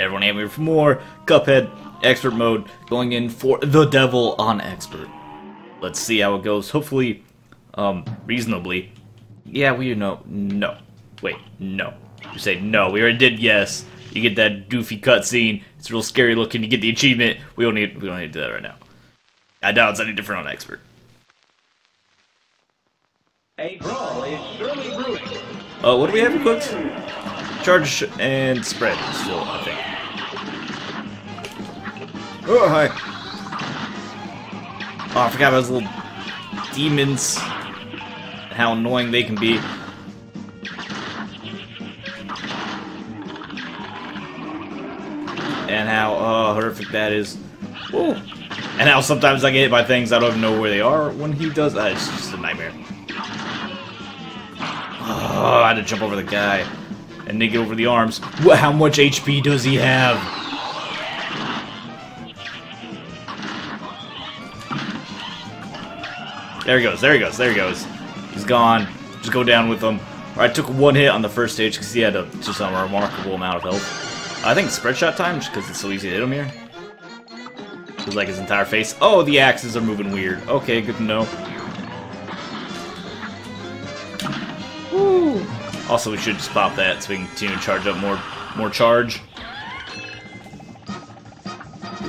Everyone hammer for more. Cuphead, expert mode, going in for the devil on expert. Let's see how it goes. Hopefully, um, reasonably. Yeah, we know. No. Wait, no. You say no. We already did yes. You get that doofy cutscene. It's real scary looking. You get the achievement. We don't need. We don't need to do that right now. I doubt it's any different on expert. A brawl is surely brewing. Uh, what do we have equipped? Charge and spread still, I think. Oh, hi. Oh, I forgot about those little demons. How annoying they can be. And how uh, horrific that is. Ooh. And how sometimes I get hit by things I don't even know where they are when he does. Uh, it's just a nightmare. Oh, I had to jump over the guy. And then get over the arms. How much HP does he have? There he goes, there he goes, there he goes. He's gone. Just go down with him. I took one hit on the first stage because he had a, just a remarkable amount of health. I think spread shot time, just because it's so easy to hit him here. Feels like his entire face. Oh, the axes are moving weird. Okay, good to know. Woo. Also, we should just pop that so we can continue to charge up more, more charge.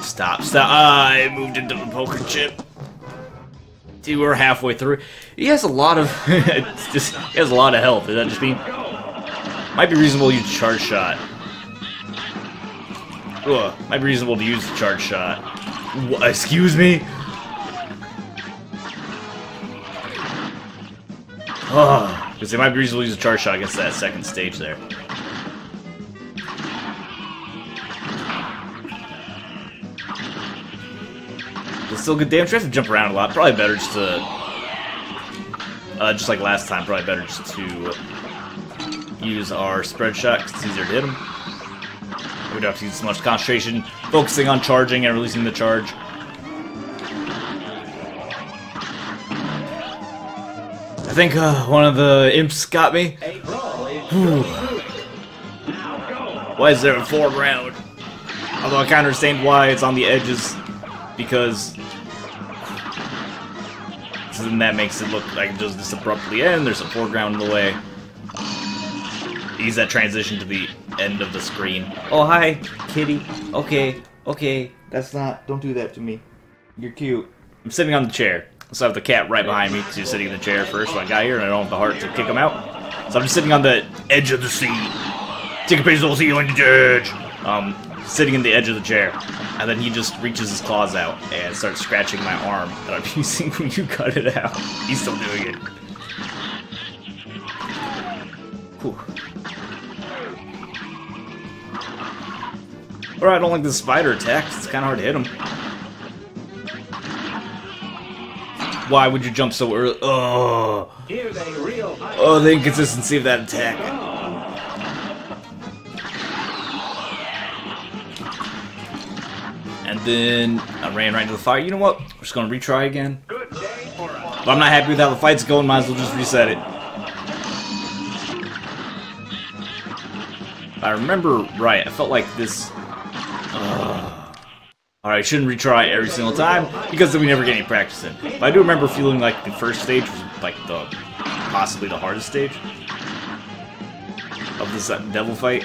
Stop, stop. Ah, I moved into the poker chip. We're halfway through. He has a lot of, just, he has a lot of health. Does that just mean? Might be reasonable to use charge shot. Ugh, might be reasonable to use the charge shot. Wha excuse me? Because it might be reasonable to use a charge shot against that second stage there. But still good damage. We have to jump around a lot. Probably better just to... Uh, just like last time, probably better just to use our spread shot because it's easier to hit them. We don't have to use as much concentration, focusing on charging and releasing the charge. I think uh, one of the imps got me. Why is there a foreground? Although I kind of understand why it's on the edges, because then that makes it look like it just this abruptly end. There's a foreground in the way. Ease that transition to the end of the screen. Oh hi, kitty. Okay, okay, that's not. Don't do that to me. You're cute. I'm sitting on the chair. So I have the cat right behind me because he's sitting in the chair first when I got here, and I don't have the heart to kick him out. So I'm just sitting on the edge of the seat. Take a picture, will see you on the edge. Um, sitting in the edge of the chair, and then he just reaches his claws out and starts scratching my arm that I'm using when you cut it out. He's still doing it. Whew. Alright, I don't like the spider attack. It's kind of hard to hit him. Why would you jump so early? Oh, Here's a real high. oh, the inconsistency of that attack. Then I ran right into the fire. You know what? We're just gonna retry again. Good day for us. If I'm not happy with how the fight's going, might as well just reset it. If I remember right, I felt like this. Alright, shouldn't retry every single time because then we never get any practice in. But I do remember feeling like the first stage was like the possibly the hardest stage of this uh, devil fight.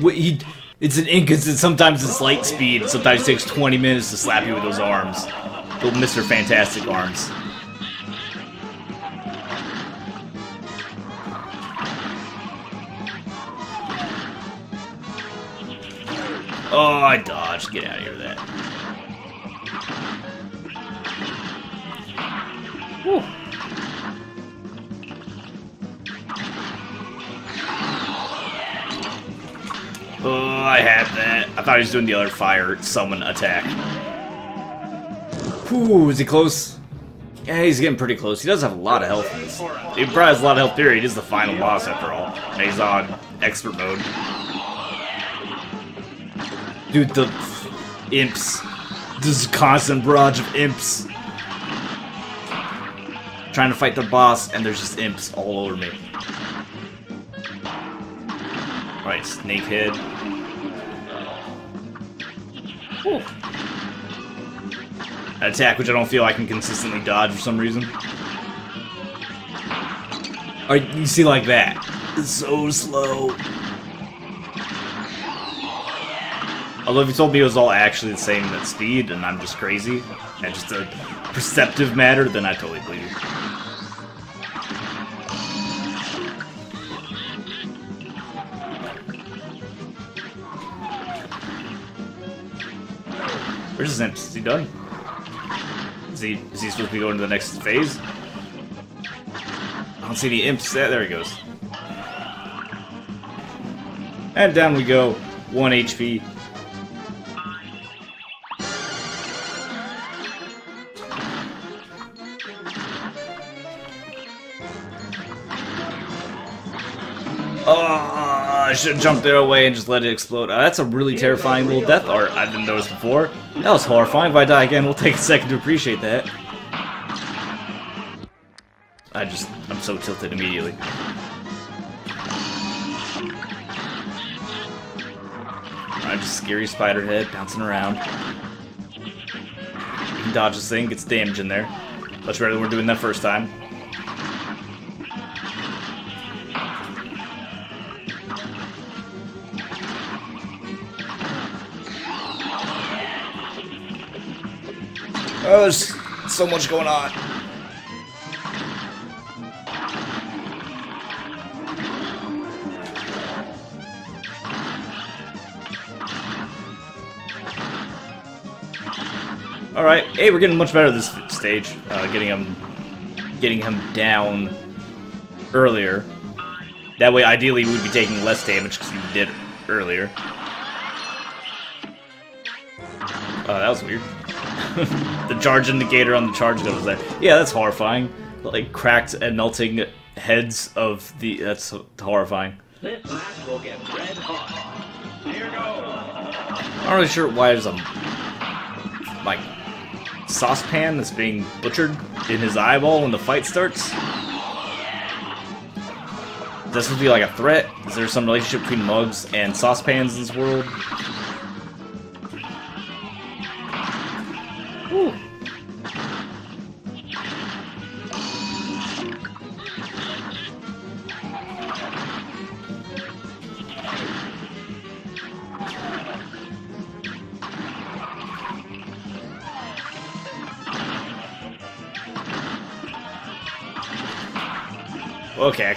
Wait, he, it's an inconsistent. Sometimes it's light speed. Sometimes it takes 20 minutes to slap you with those arms. Little Mr. Fantastic arms. Oh, I dodged. Get out of here with that. Whew. Oh, I had that. I thought he was doing the other fire summon attack. Whew, is he close? Yeah, he's getting pretty close. He does have a lot of health in this. He probably has a lot of health period. He is the final boss after all. And he's on expert mode. Dude, the imps. This is constant barrage of imps. trying to fight the boss, and there's just imps all over me. Alright, Snakehead. An attack which I don't feel I can consistently dodge for some reason. You see like that. It's so slow. Although if you told me it was all actually the same at speed and I'm just crazy, and just a perceptive matter, then I totally believe you. Where's his imps? Is he done? Is he is he supposed to be going to the next phase? I don't see any imps. Yeah, there he goes. And down we go. One HP. Should have jumped there away and just let it explode. Uh, that's a really terrifying little death art I didn't notice before. That was horrifying. If I die again, we'll take a second to appreciate that. I just, I'm so tilted immediately. Alright, just scary spider head bouncing around. Dodge this thing, gets damage in there. Much better than we're doing that first time. There's so much going on. All right, hey, we're getting much better this stage. Uh, getting him, getting him down earlier. That way, ideally, we'd be taking less damage because he did earlier. Oh, that was weird. the charge indicator on the charge gun was there. Yeah, that's horrifying. Like cracked and melting heads of the. That's horrifying. This will get red hot. Here goes. I'm not really sure why there's a like saucepan that's being butchered in his eyeball when the fight starts. This would be like a threat. Is there some relationship between mugs and saucepans in this world?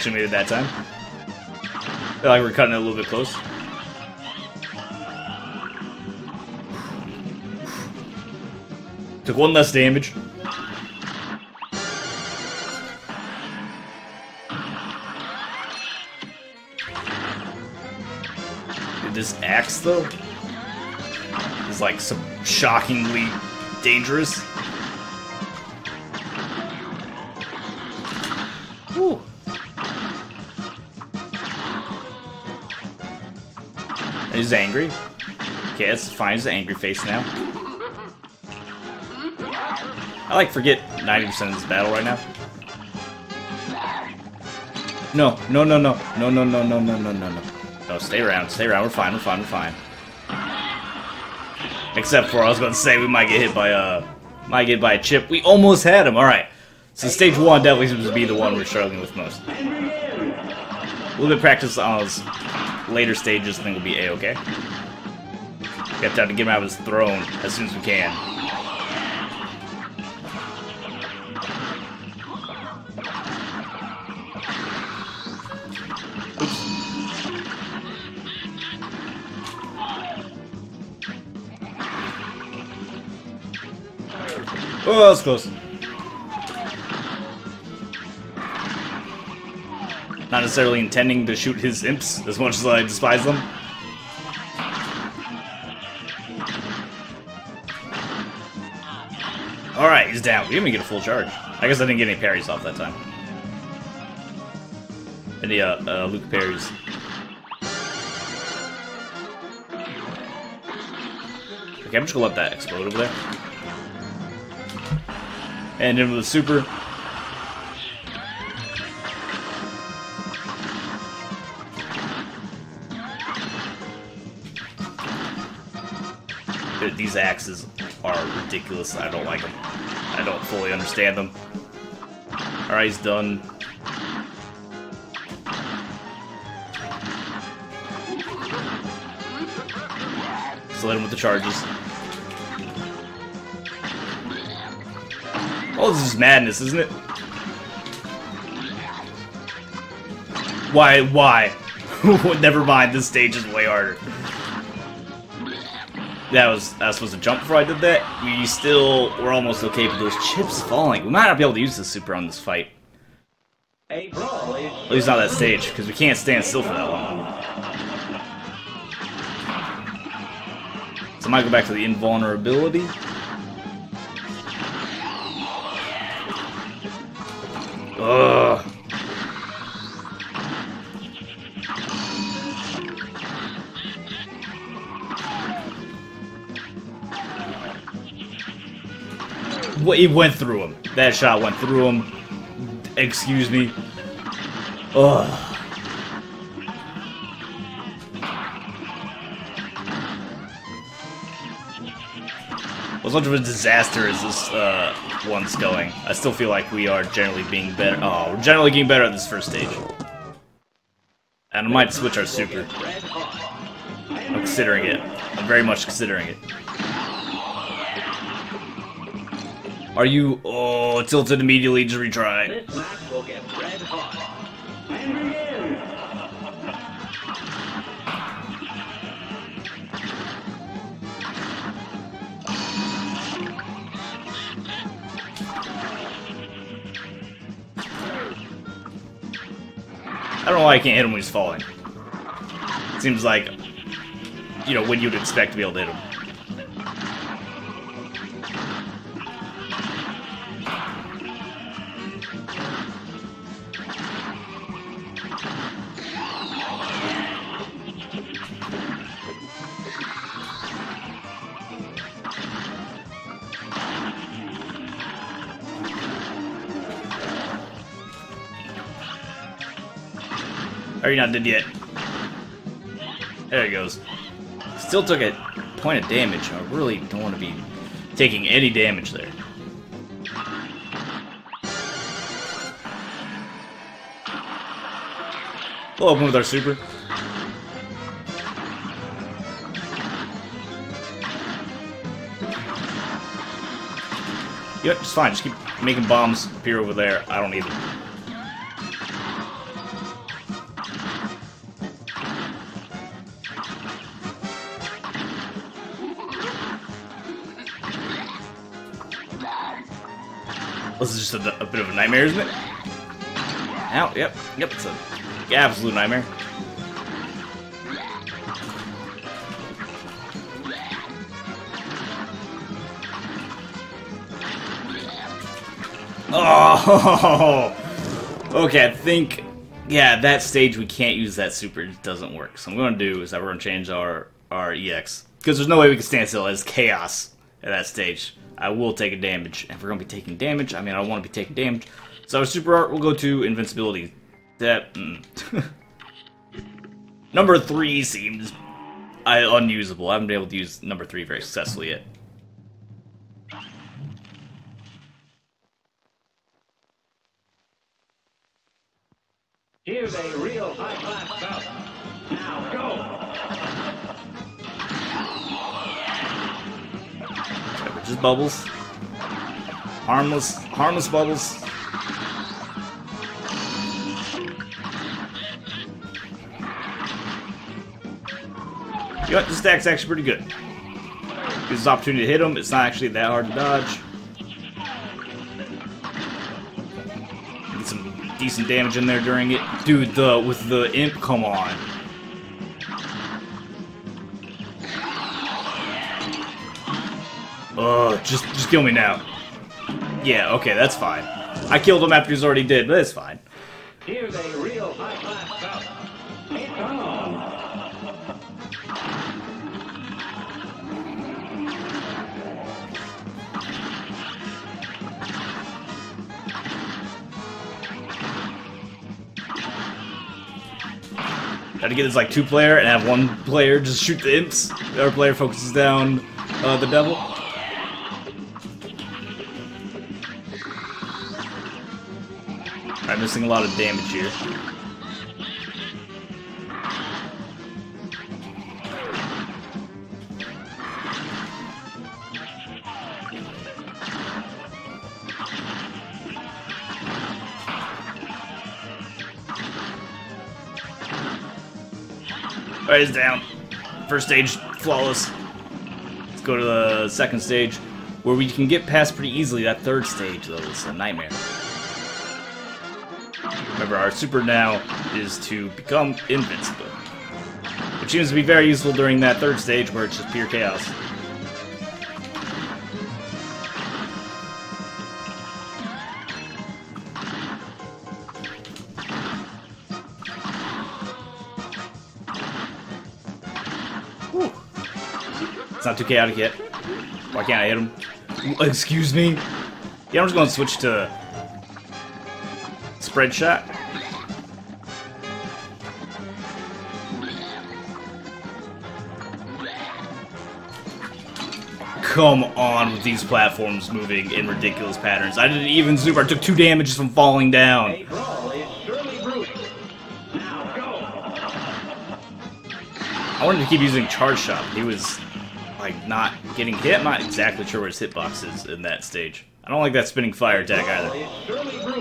Actually made it that time. feel like we're cutting it a little bit close. Took one less damage. Dude, this axe, though, is like some shockingly dangerous. He's angry. Okay, that's fine. He's an angry face now. I like forget 90% of this battle right now. No, no, no, no, no, no, no, no, no, no, no, no. No, stay around, stay around. We're fine, we're fine, we're fine. Except for I was to say we might get hit by a, might get by a chip. We almost had him. All right. So stage one definitely seems to be the one we're struggling with most. A little bit practice on those later stages, I think we'll be a okay. We have to, to get him out of his throne as soon as we can. Oh, that was close. Not necessarily intending to shoot his imps as much as I despise them. Alright, he's down. We didn't even get a full charge. I guess I didn't get any parries off that time. Any, uh, uh Luke parries. Okay, I'm just gonna let that explode over there. And in with the super. These axes are ridiculous. I don't like them. I don't fully understand them. Alright, he's done. So hit him with the charges. Oh, this is madness, isn't it? Why? Why? Never mind, this stage is way harder. That was I was supposed to jump before I did that. We still were almost okay, but those chips falling. We might not be able to use the super on this fight. At least not that stage, because we can't stand still for that long. So I might go back to the invulnerability. It went through him. That shot went through him. Excuse me. Ugh. As much of a disaster as this uh, one's going, I still feel like we are generally being better. Oh, we're generally getting better at this first stage. And I might switch our super. I'm considering it. I'm very much considering it. Are you... Oh, tilted immediately, to retry. This match will get red hot. I don't know why I can't hit him when he's falling. It Seems like, you know, when you'd expect to be able to hit him. Are you not dead yet? There he goes. Still took a point of damage. I really don't want to be taking any damage there. We'll open with our super. Yep, it's fine. Just keep making bombs appear over there. I don't need them. This is just a, a bit of a nightmare, isn't it? Ow, yep, yep, it's a absolute nightmare. Oh! Okay, I think, yeah, that stage we can't use that super, it doesn't work. So what I'm going to do is that we're going to change our, our EX. Because there's no way we can stand still as chaos at that stage. I will take a damage. If we're going to be taking damage, I mean, I want to be taking damage. So super art will go to invincibility. That, mm. Number three seems I, unusable. I haven't been able to use number three very successfully yet. Here's a bubbles. Harmless, harmless bubbles. You know what? This stack's actually pretty good. Gives us opportunity to hit him. It's not actually that hard to dodge. Get some decent damage in there during it. Dude, the with the imp, come on. Ugh, just just kill me now. Yeah, okay, that's fine. I killed him after he's already dead, but it's fine. Here's a real high-class bout. Try to get this like two player and have one player just shoot the imps. The other player focuses down Uh, the devil? I'm missing a lot of damage here. Alright, it's down. First stage, flawless. Let's go to the second stage, where we can get past pretty easily. That third stage, though, is a nightmare. Remember, our super now is to become invincible. Which seems to be very useful during that third stage, where it's just pure chaos. It's not too chaotic yet. Why can't I hit him? Excuse me? Yeah, I'm just going to switch to spread shot. Come on with these platforms moving in ridiculous patterns. I didn't even zoom. I took two damages from falling down. A brawl is surely brewing. Now go. I wanted to keep using charge shot. He was like not getting hit. I'm not exactly sure where his hitbox is in that stage. I don't like that spinning fire attack Brawl either.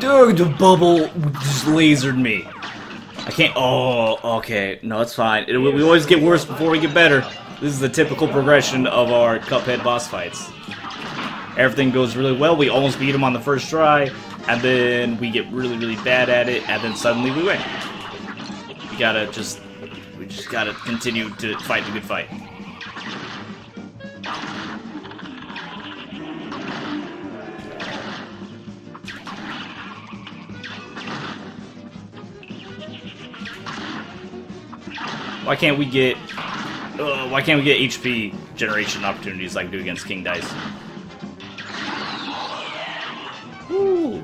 Dude, the bubble just lasered me. I can't. Oh, okay. No, it's fine. It, we always get worse before we get better. This is the typical progression of our Cuphead boss fights. Everything goes really well. We almost beat him on the first try, and then we get really, really bad at it, and then suddenly we win. We gotta just. We just gotta continue to fight the good fight. Why can't we get uh, why can't we get HP generation opportunities like we do against King Dice? Woo.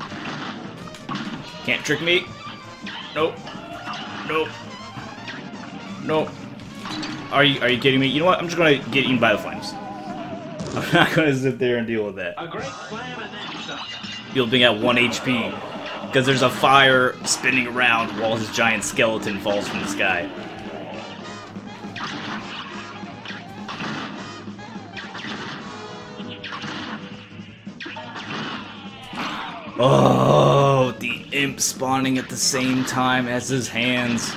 Can't trick me. Nope. Nope. Nope. Are you are you kidding me? You know what? I'm just gonna get eaten by the flames. I'm not gonna sit there and deal with that. A great slam and then some. Building at 1 HP. Because there's a fire spinning around while his giant skeleton falls from the sky. Oh, the imp spawning at the same time as his hands.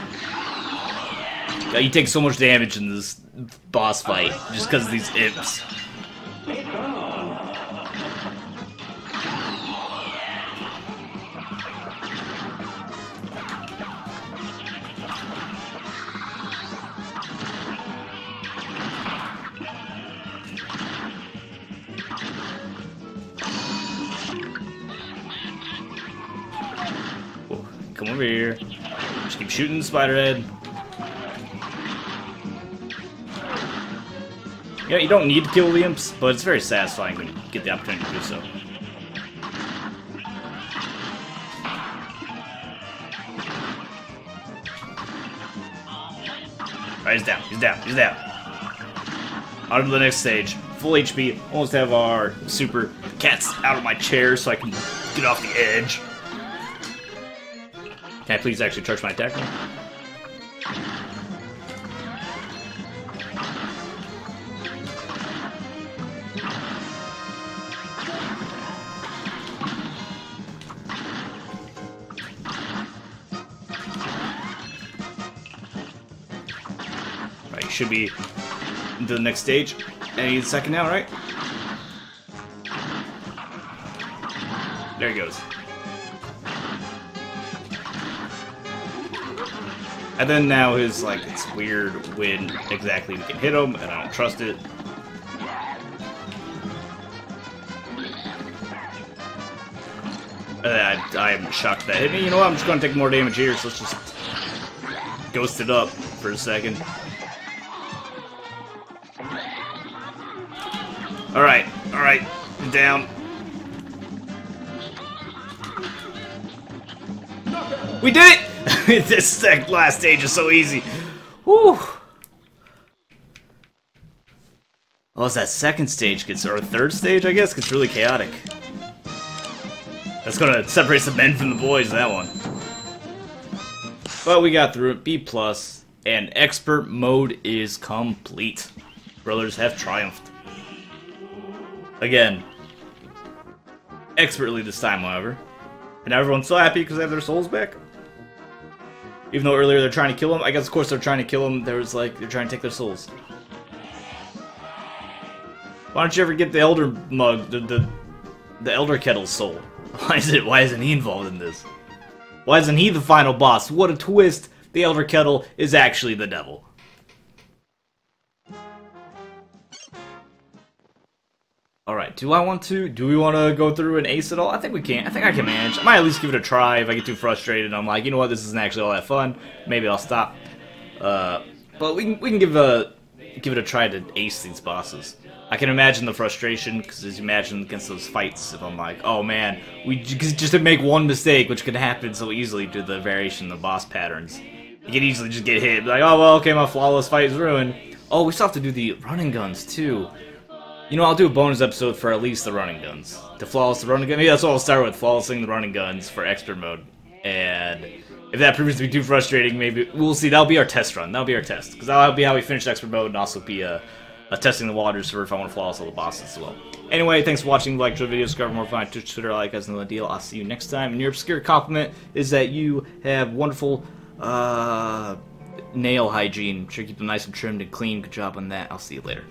God, you take so much damage in this boss fight just because of these imps. Come over here. Just keep shooting Spiderhead. Yeah, you don't need to kill the imps, but it's very satisfying when you get the opportunity to do so. Alright, he's down, he's down, he's down. On to the next stage. Full HP, almost have our super cats out of my chair so I can get off the edge. Can I please actually charge my attack? Right, should be the next stage. Any second now, right? There he goes. And then now his, like, it's weird when exactly we can hit him, and I don't trust it. Uh, I, am shocked that hit me. You know what, I'm just gonna take more damage here, so let's just ghost it up for a second. Alright, alright, down. We did it! this last stage is so easy. Oh, as that second stage gets, or third stage, I guess, gets really chaotic. That's gonna separate the men from the boys, that one. But we got through it, B+, plus, and expert mode is complete. Brothers have triumphed. Again, expertly this time, however. And everyone's so happy because they have their souls back. Even though earlier they're trying to kill him, I guess of course they're trying to kill him, there was like, they're trying to take their souls. Why don't you ever get the Elder Mug, the, the, the Elder Kettle's soul? Why is it, why isn't he involved in this? Why isn't he the final boss? What a twist! The Elder Kettle is actually the devil. Alright, do I want to? Do we want to go through an ace at all? I think we can. I think I can manage. I might at least give it a try if I get too frustrated. I'm like, you know what, this isn't actually all that fun. Maybe I'll stop. Uh, but we can, we can give a give it a try to ace these bosses. I can imagine the frustration, because as you imagine against those fights, if I'm like, oh man, we just to make one mistake, which can happen so easily due to the variation in the boss patterns. You can easily just get hit, like, oh well, okay, my flawless fight is ruined. Oh, we still have to do the running guns, too. You know, I'll do a bonus episode for at least the running guns. To flawless the running gun. Maybe that's what I'll start with, flawlessing the running guns for expert mode. And if that proves to be too frustrating, maybe we'll see. That'll be our test run. That'll be our test. Because that'll be how we finish expert mode and also be uh, uh, testing the waters for if I want to flawless all the bosses as well. Anyway, thanks for watching. Like the video, subscribe for more fun. Twitch, Twitter, like guys know the deal. I'll see you next time. And your obscure compliment is that you have wonderful uh, nail hygiene. Sure keep them nice and trimmed and clean. Good job on that. I'll see you later.